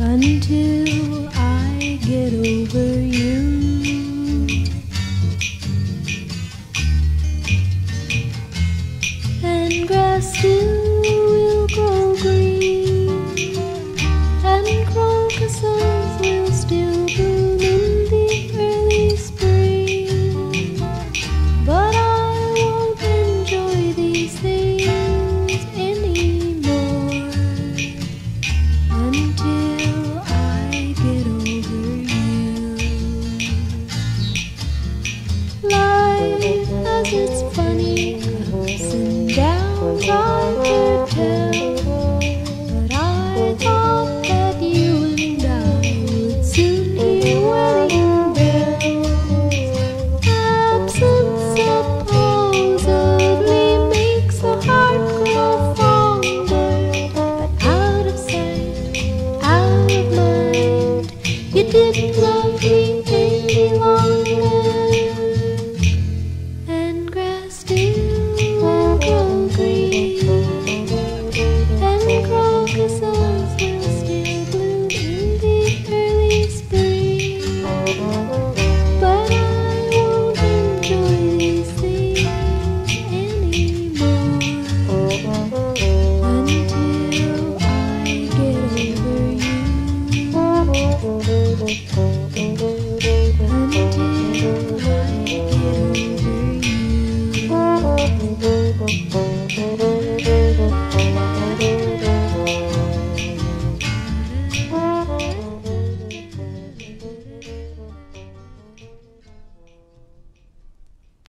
until I get over you. And grass still. Mm-hmm.